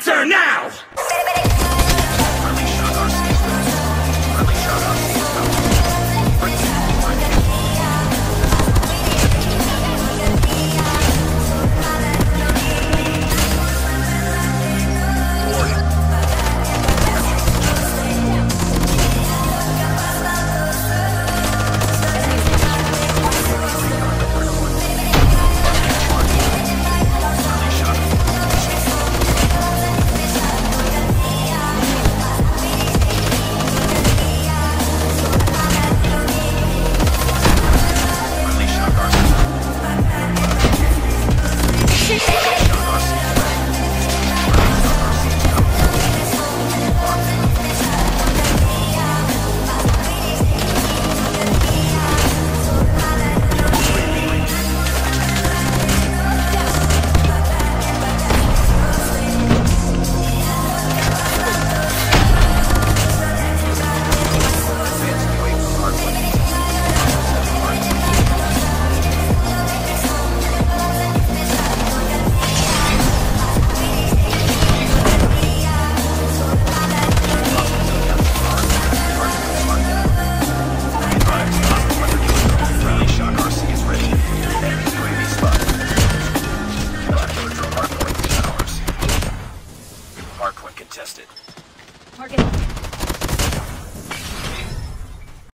turn now! contested. Target.